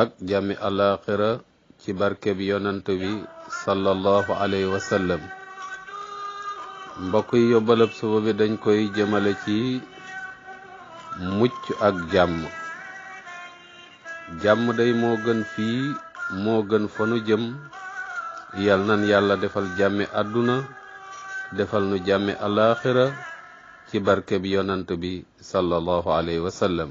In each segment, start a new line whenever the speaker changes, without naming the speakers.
ak jàmmi alaaxira ci barke bi yonant bi sallallahu alayhi wa sallam mbokk yi yóbbalab suba bi dañ koy jëmale ci mucc ak jàmm jàmm day moo gën fii moo gën fa nu jëm yal nan yàlla defal jàmmi àdduna defal nu jàmmi alaaxira ci barke bi yonant bi sallallahu alayhi wa sallam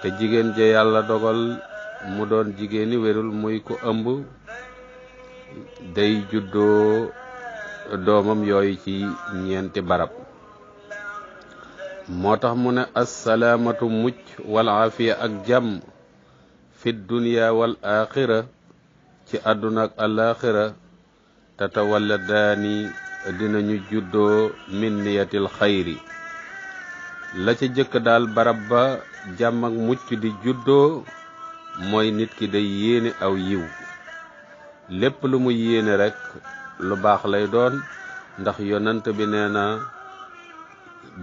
te jigéen ja yàlla dogal mu doon jigéeni wérul muy ku ëmb day juddoo doomam yooyu ci ñeenti barab moo tax mu ne assalaamatu mucc wal aafiya ak jàmm fi dunya wal aaxira ci àdduna ak alaaxira tatawalladaani dinañu juddoo min niyatil xayri la ca jëkk daal barab ba jàmm ak mucc di juddoo mooy nit ki day yéene aw yiw lépp lu mu yéene rekk lu baax lay doon ndax yonant bi nee na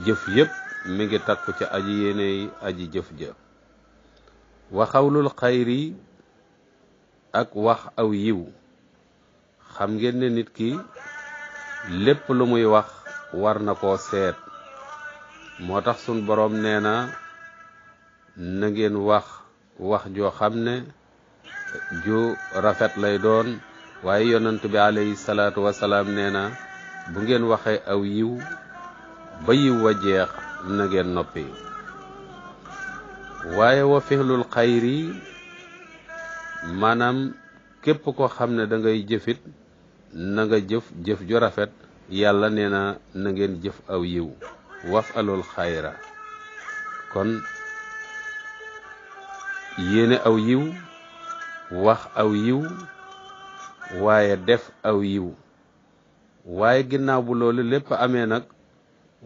jëf yépp mi ngi takku ca aji yéene aji jëf ja wa xawlul xayri ak wax aw yiw xam ngeen ne nit ki lépp lu muy wax war na koo seet moo tax sun boroom nee na na ngeen wax wax joo xam ne ju rafet lay doon waaye yonent bi alayhi salaatu wasalaam nee na bu ngeen waxee aw yiw ba yiw wa jeex na ngeen noppi waaye wa fixlul xayri maanaam képp ko xam ne dangay ngay jëfit na nga jëf jëf ju rafet yàlla nee na na ngeen jëf aw yiw waf alul xayra kon yéene aw yiw wax aw yiw waaye def aw yiw waaye ginnaaw bu loolu lépp amee nag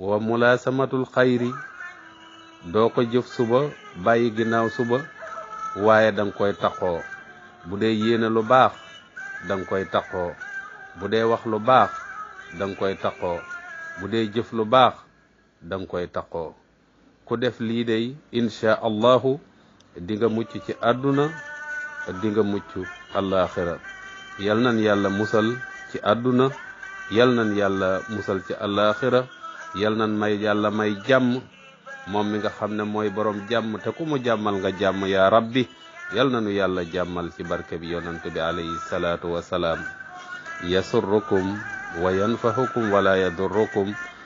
wa mulaasamatul xayri doo ko jëf suba bàyyi ginnaaw suba waaye danga koy taxoo bu dee yéene lu baax danga koy taxoo bu dee wax lu baax danga koy taxoo bu dee jëf lu baax danga koy taxoo ku def lii day insha allahu di nga mucc ci àdduna di nga mucc àllaaxira yal nan yàlla musal ci àdduna yal nan yàlla musal ci àllaaxira yal nan may yàlla may jàmm moom mi nga xam ne mooy borom jàmm te ku mu jàmmal nga jàmm yaa rabbi yal nanu yàlla jàmmal ci barke bi yonant bi alayhi salaatu wasalaam yasurrukum wa yanfahukum wala yadurrukum